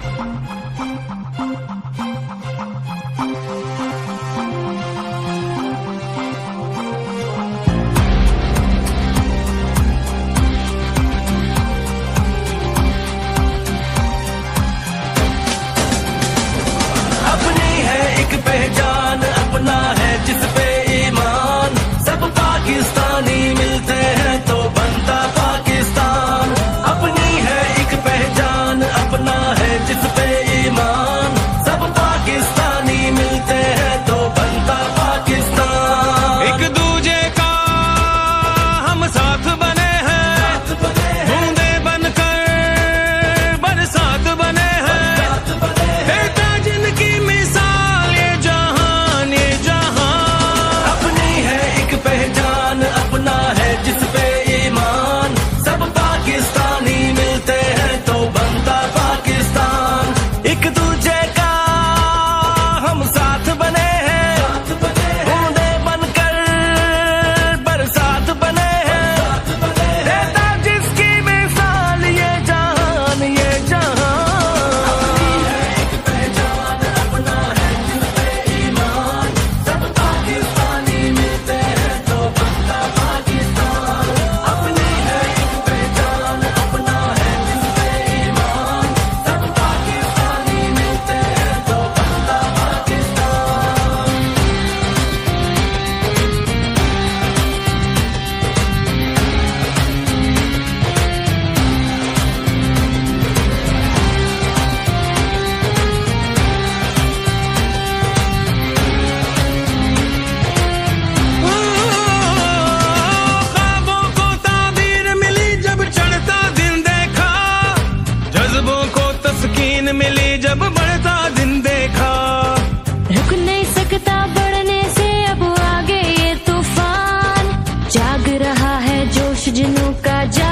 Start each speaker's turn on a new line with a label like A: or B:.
A: अपनी है एक पहचान।
B: तो तस्कीन मिली जब बढ़ता दिन देखा।
C: रुक नहीं सकता बढ़ने से, अब आगे ये तूफ़ान। जाग रहा है जोश जिनू का जा